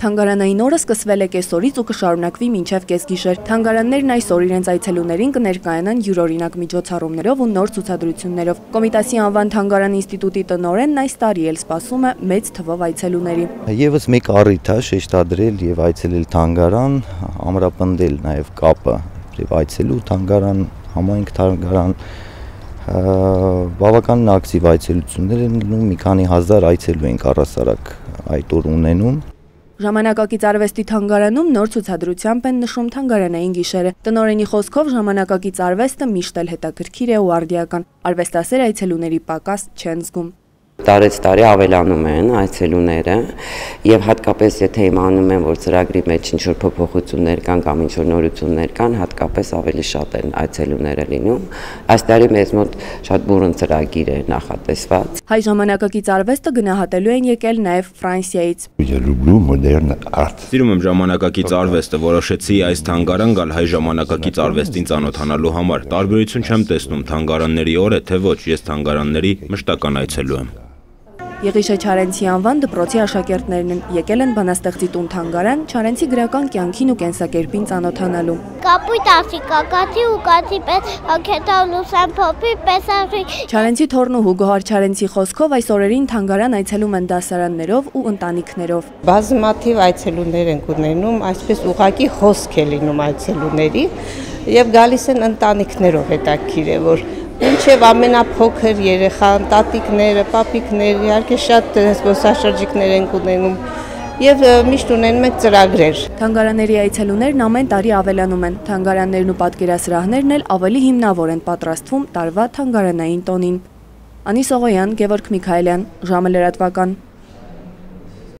Թանգարանային օրը սկսվել է կեսօրից ու կշարունակվի մինչև կեսգիշեր։ Թանգարաններն այսօր իրենց այցելուներին կներկայանան յուրօրինակ միջոցառումներով ու նոր ցուցադրություններով։ Կոմիտասի անվան թանգարան ինստիտուտի տնօրենն այս տարի էլ սպասում է մեծ թվով այցելուների։ Եվս մեկ առիթ է շեշտադրել եւ այցելել թանգարան, ամրապնդել նաեւ կապը եւ այցելու թանգարան, համայնք թանգարան բավականին ակտիվ այցելություններ են լինում, մի քանի հազար այցելու ենք առասարակ այդ օր ունենում։ Ժամանակակից արվեստի թանգարանում նոր ցուցադրությամբ են նշում թանգարանային գիշերը։ Տնորենի խոսքով ժամանակակից արվեստը միշտ էլ հետաքրքիր է ու արդիական։ Արվեստասեր այցելուների պակաս չեն զգում տարեց տարի ավելանում են այցելուները եւ հատկապես եթե իմանում են որ ծրագրի մեջ ինչ որ փոփոխություններ կան կամ ինչ որ նորություններ կան հատկապես ավելի շատ են այցելուները լինում այս տարի մեզ մոտ շատ բուրըն ծրագիր է նախատեսված հայ ժամանակակից արվեստը գնահատելու են եկել նաեւ ֆրանսիայից Սիրում եմ ժամանակակից արվեստը որոշեցի այս թանգարան գալ հայ ժամանակակից արվեստին ծանոթանալու համար տարբերություն չեմ տեսնում թանգարանների օրը թե ոչ ես թանգարանների մշտական այցելու եմ Եղիշե Չարենցի անվան դպրոցի աշակերտներն են եկել են բանաստեղծի տուն թանգարան Չարենցի գրական կյանքին ու կենսակերպին ծանոթանալու։ Կապույտ ասիկա, կացի ու կացի պես հակետավ լուսան փոփի պես աղի։ Չարենցի թորնուհու Գոհար Չարենցի խոսքով այս օրերին թանգարան այցելում են դասարաններով ու ընտանիքներով։ Բազմաթիվ այցելուներ են ունենում, այսպես ուղակի հոսք է լինում այցելուների եւ գալիս են ընտանիքներով հետաքրիր է որ Ինչև ամենափոքր երեխան, տատիկները, պապիկները, իհարկե շատ զբոսաշրջիկներ են ունենում եւ միշտ ունենում են ծրագրեր։ Թանգարանների այցելուներն ամեն տարի ավելանում են։ Թանգարաններն ու պատկերասրահներն էլ ավելի հիմնավոր են պատրաստվում տարվա թանգարանային տոնին։ Անի Սողոյան, Գևորգ Միքայելյան, ժամը լրատվական։